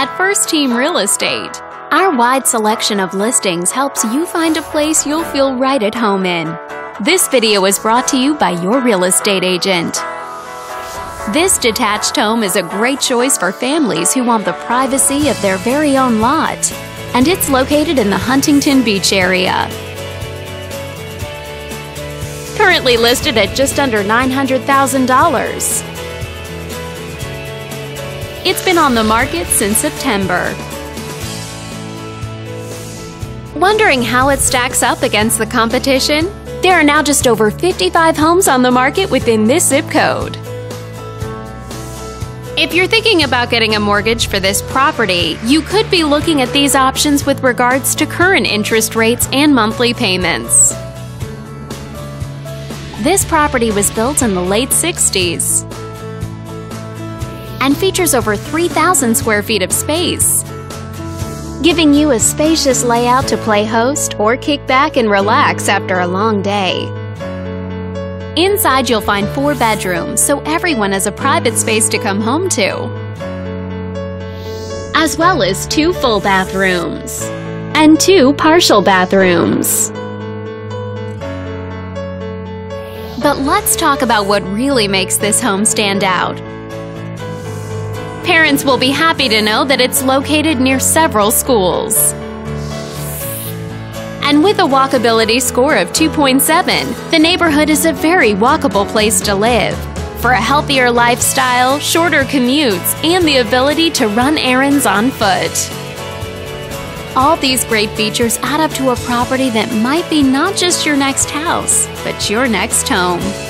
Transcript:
at First Team Real Estate. Our wide selection of listings helps you find a place you'll feel right at home in. This video is brought to you by your real estate agent. This detached home is a great choice for families who want the privacy of their very own lot, and it's located in the Huntington Beach area. Currently listed at just under $900,000. It's been on the market since September. Wondering how it stacks up against the competition? There are now just over 55 homes on the market within this zip code. If you're thinking about getting a mortgage for this property, you could be looking at these options with regards to current interest rates and monthly payments. This property was built in the late 60s and features over 3,000 square feet of space, giving you a spacious layout to play host or kick back and relax after a long day. Inside, you'll find four bedrooms, so everyone has a private space to come home to, as well as two full bathrooms and two partial bathrooms. But let's talk about what really makes this home stand out. Parents will be happy to know that it's located near several schools. And with a walkability score of 2.7, the neighborhood is a very walkable place to live. For a healthier lifestyle, shorter commutes, and the ability to run errands on foot. All these great features add up to a property that might be not just your next house, but your next home.